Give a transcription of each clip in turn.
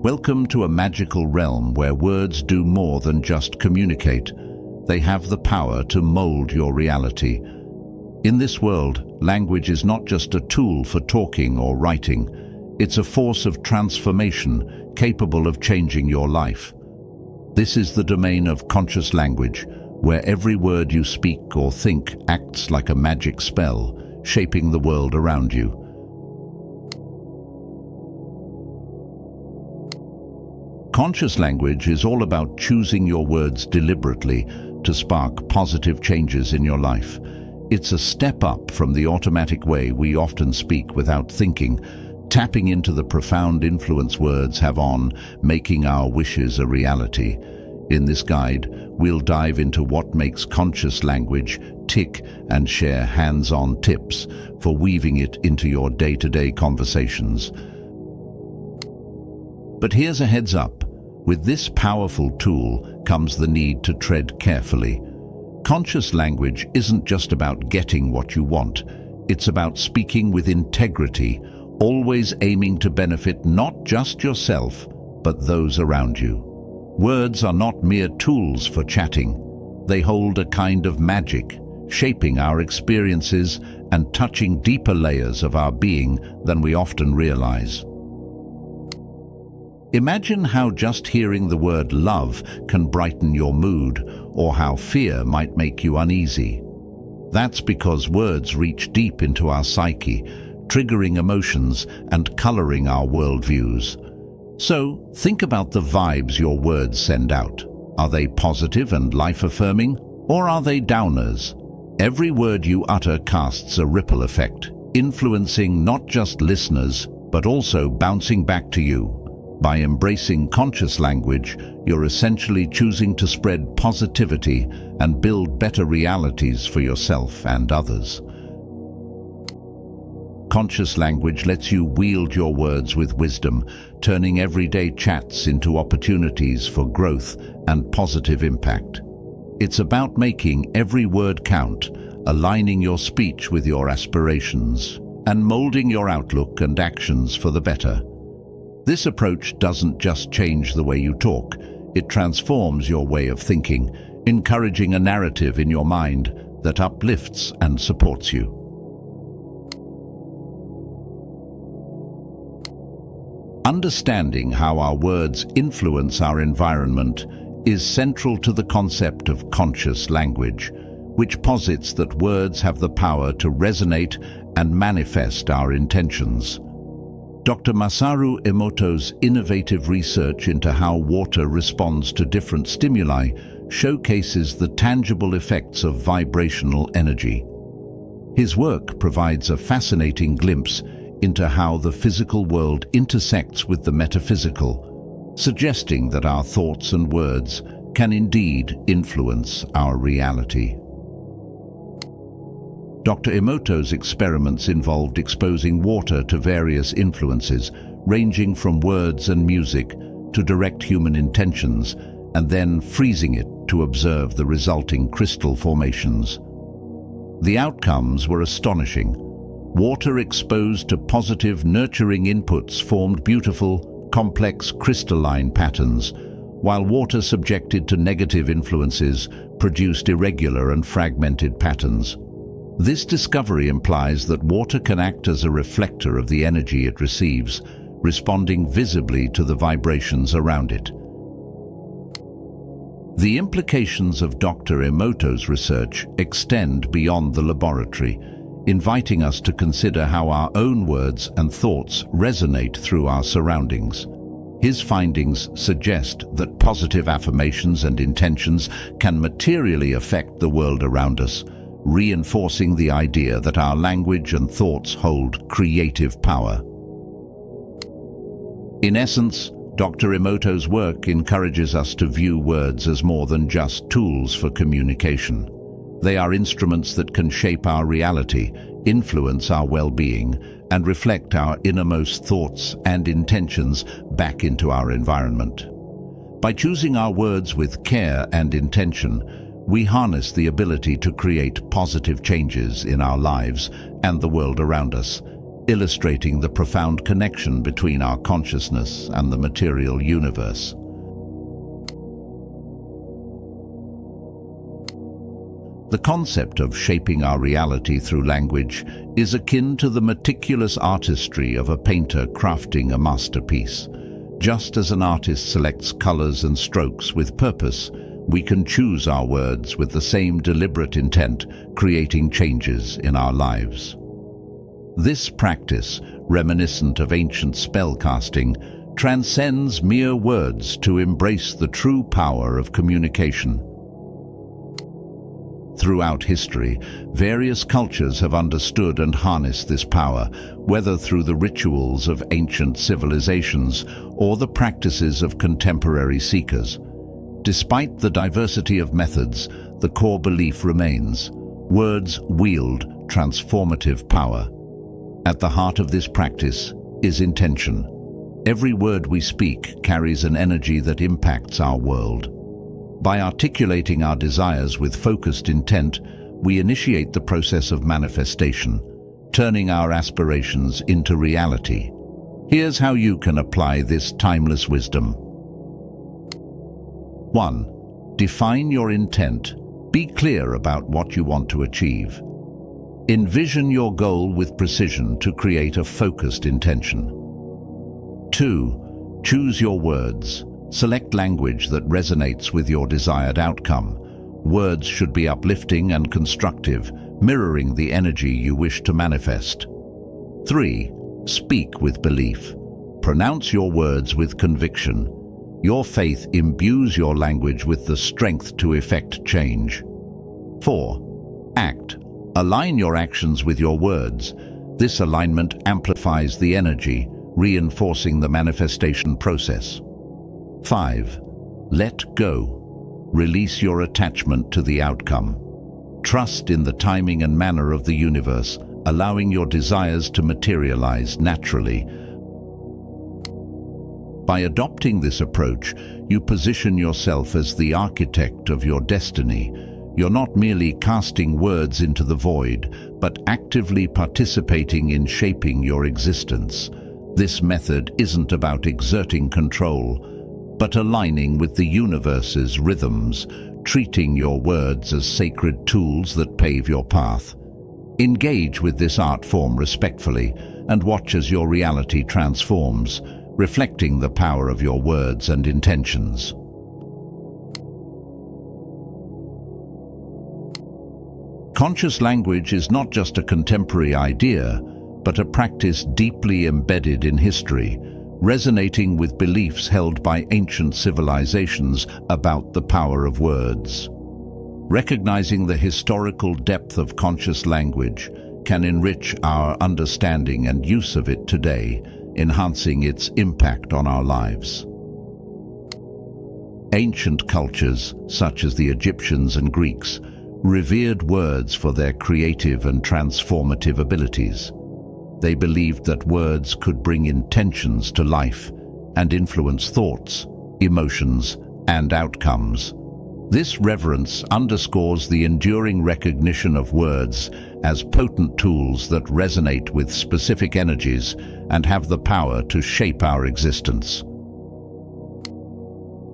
Welcome to a magical realm where words do more than just communicate. They have the power to mold your reality. In this world, language is not just a tool for talking or writing. It's a force of transformation capable of changing your life. This is the domain of conscious language, where every word you speak or think acts like a magic spell, shaping the world around you. Conscious language is all about choosing your words deliberately to spark positive changes in your life. It's a step up from the automatic way we often speak without thinking, tapping into the profound influence words have on making our wishes a reality. In this guide, we'll dive into what makes conscious language tick and share hands-on tips for weaving it into your day-to-day -day conversations. But here's a heads up. With this powerful tool comes the need to tread carefully. Conscious language isn't just about getting what you want. It's about speaking with integrity, always aiming to benefit not just yourself, but those around you. Words are not mere tools for chatting. They hold a kind of magic, shaping our experiences and touching deeper layers of our being than we often realize. Imagine how just hearing the word love can brighten your mood, or how fear might make you uneasy. That's because words reach deep into our psyche, triggering emotions and coloring our worldviews. So, think about the vibes your words send out. Are they positive and life-affirming, or are they downers? Every word you utter casts a ripple effect, influencing not just listeners, but also bouncing back to you. By embracing conscious language, you're essentially choosing to spread positivity and build better realities for yourself and others. Conscious language lets you wield your words with wisdom, turning everyday chats into opportunities for growth and positive impact. It's about making every word count, aligning your speech with your aspirations, and molding your outlook and actions for the better. This approach doesn't just change the way you talk, it transforms your way of thinking, encouraging a narrative in your mind that uplifts and supports you. Understanding how our words influence our environment is central to the concept of conscious language, which posits that words have the power to resonate and manifest our intentions. Dr. Masaru Emoto's innovative research into how water responds to different stimuli showcases the tangible effects of vibrational energy. His work provides a fascinating glimpse into how the physical world intersects with the metaphysical, suggesting that our thoughts and words can indeed influence our reality. Dr. Emoto's experiments involved exposing water to various influences, ranging from words and music to direct human intentions, and then freezing it to observe the resulting crystal formations. The outcomes were astonishing. Water exposed to positive, nurturing inputs formed beautiful, complex crystalline patterns, while water subjected to negative influences produced irregular and fragmented patterns. This discovery implies that water can act as a reflector of the energy it receives, responding visibly to the vibrations around it. The implications of Dr. Emoto's research extend beyond the laboratory, inviting us to consider how our own words and thoughts resonate through our surroundings. His findings suggest that positive affirmations and intentions can materially affect the world around us, reinforcing the idea that our language and thoughts hold creative power. In essence, Dr. Emoto's work encourages us to view words as more than just tools for communication. They are instruments that can shape our reality, influence our well-being, and reflect our innermost thoughts and intentions back into our environment. By choosing our words with care and intention, we harness the ability to create positive changes in our lives and the world around us, illustrating the profound connection between our consciousness and the material universe. The concept of shaping our reality through language is akin to the meticulous artistry of a painter crafting a masterpiece. Just as an artist selects colors and strokes with purpose, we can choose our words with the same deliberate intent, creating changes in our lives. This practice, reminiscent of ancient spellcasting, transcends mere words to embrace the true power of communication. Throughout history, various cultures have understood and harnessed this power, whether through the rituals of ancient civilizations or the practices of contemporary seekers. Despite the diversity of methods, the core belief remains. Words wield transformative power. At the heart of this practice is intention. Every word we speak carries an energy that impacts our world. By articulating our desires with focused intent, we initiate the process of manifestation, turning our aspirations into reality. Here's how you can apply this timeless wisdom. 1. Define your intent. Be clear about what you want to achieve. Envision your goal with precision to create a focused intention. 2. Choose your words. Select language that resonates with your desired outcome. Words should be uplifting and constructive, mirroring the energy you wish to manifest. 3. Speak with belief. Pronounce your words with conviction. Your faith imbues your language with the strength to effect change. 4. Act. Align your actions with your words. This alignment amplifies the energy, reinforcing the manifestation process. 5. Let go. Release your attachment to the outcome. Trust in the timing and manner of the universe, allowing your desires to materialize naturally. By adopting this approach, you position yourself as the architect of your destiny. You're not merely casting words into the void, but actively participating in shaping your existence. This method isn't about exerting control, but aligning with the universe's rhythms, treating your words as sacred tools that pave your path. Engage with this art form respectfully and watch as your reality transforms, reflecting the power of your words and intentions. Conscious language is not just a contemporary idea, but a practice deeply embedded in history, resonating with beliefs held by ancient civilizations about the power of words. Recognizing the historical depth of conscious language can enrich our understanding and use of it today, enhancing its impact on our lives. Ancient cultures, such as the Egyptians and Greeks, revered words for their creative and transformative abilities. They believed that words could bring intentions to life and influence thoughts, emotions, and outcomes. This reverence underscores the enduring recognition of words as potent tools that resonate with specific energies and have the power to shape our existence.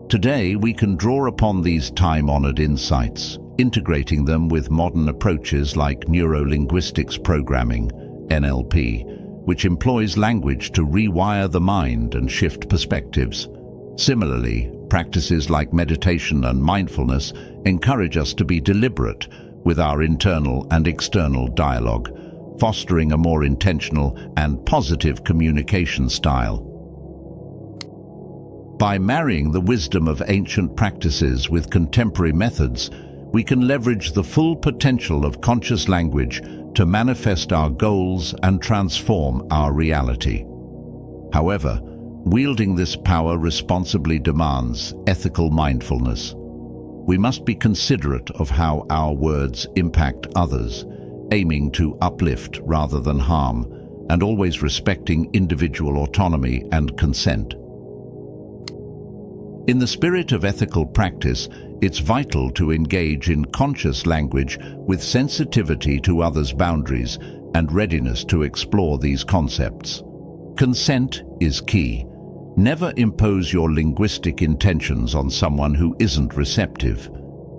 Today, we can draw upon these time-honored insights, integrating them with modern approaches like neuro-linguistics programming, NLP, which employs language to rewire the mind and shift perspectives. Similarly, practices like meditation and mindfulness encourage us to be deliberate with our internal and external dialogue, fostering a more intentional and positive communication style. By marrying the wisdom of ancient practices with contemporary methods, we can leverage the full potential of conscious language to manifest our goals and transform our reality. However, wielding this power responsibly demands ethical mindfulness. We must be considerate of how our words impact others, aiming to uplift rather than harm, and always respecting individual autonomy and consent. In the spirit of ethical practice, it's vital to engage in conscious language with sensitivity to others' boundaries, and readiness to explore these concepts. Consent is key. Never impose your linguistic intentions on someone who isn't receptive.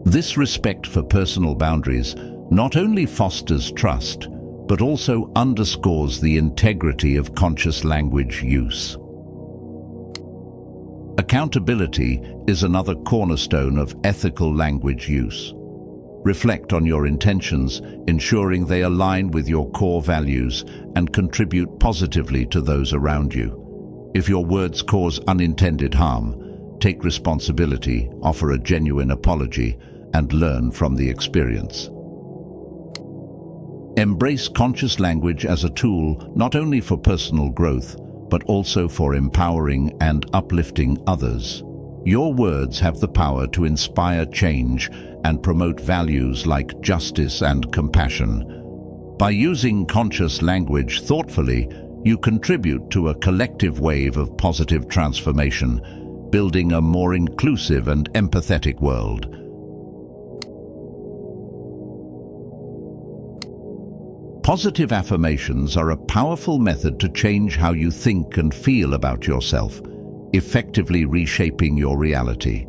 This respect for personal boundaries not only fosters trust, but also underscores the integrity of conscious language use. Accountability is another cornerstone of ethical language use. Reflect on your intentions, ensuring they align with your core values and contribute positively to those around you. If your words cause unintended harm, take responsibility, offer a genuine apology, and learn from the experience. Embrace conscious language as a tool not only for personal growth, but also for empowering and uplifting others. Your words have the power to inspire change and promote values like justice and compassion. By using conscious language thoughtfully, you contribute to a collective wave of positive transformation, building a more inclusive and empathetic world. Positive affirmations are a powerful method to change how you think and feel about yourself, effectively reshaping your reality.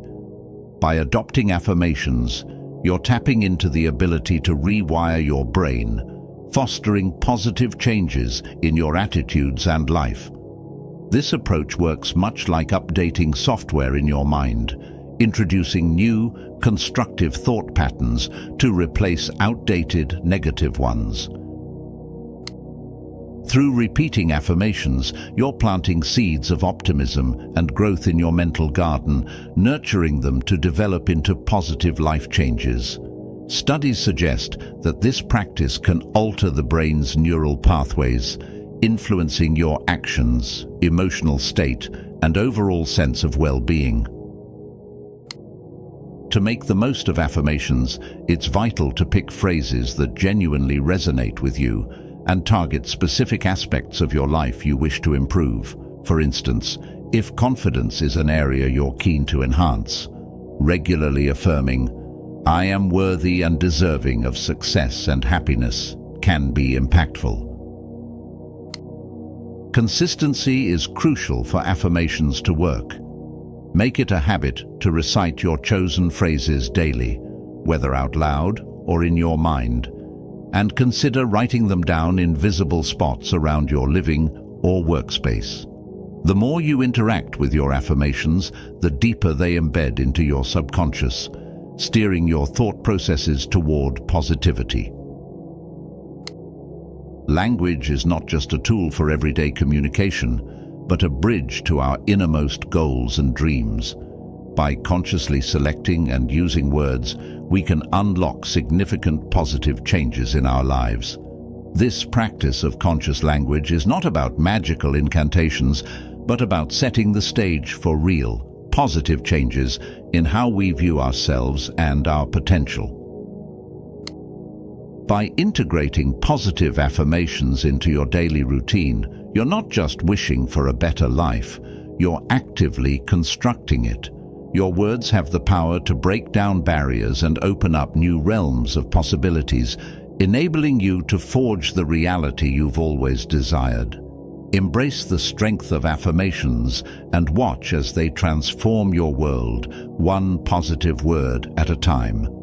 By adopting affirmations, you're tapping into the ability to rewire your brain, fostering positive changes in your attitudes and life. This approach works much like updating software in your mind, introducing new, constructive thought patterns to replace outdated, negative ones. Through repeating affirmations, you're planting seeds of optimism and growth in your mental garden, nurturing them to develop into positive life changes. Studies suggest that this practice can alter the brain's neural pathways, influencing your actions, emotional state, and overall sense of well-being. To make the most of affirmations, it's vital to pick phrases that genuinely resonate with you, and target specific aspects of your life you wish to improve. For instance, if confidence is an area you're keen to enhance, regularly affirming, I am worthy and deserving of success and happiness can be impactful. Consistency is crucial for affirmations to work. Make it a habit to recite your chosen phrases daily, whether out loud or in your mind, and consider writing them down in visible spots around your living or workspace. The more you interact with your affirmations, the deeper they embed into your subconscious, steering your thought processes toward positivity. Language is not just a tool for everyday communication, but a bridge to our innermost goals and dreams. By consciously selecting and using words, we can unlock significant positive changes in our lives. This practice of conscious language is not about magical incantations, but about setting the stage for real, positive changes in how we view ourselves and our potential. By integrating positive affirmations into your daily routine, you're not just wishing for a better life, you're actively constructing it. Your words have the power to break down barriers and open up new realms of possibilities, enabling you to forge the reality you've always desired. Embrace the strength of affirmations and watch as they transform your world, one positive word at a time.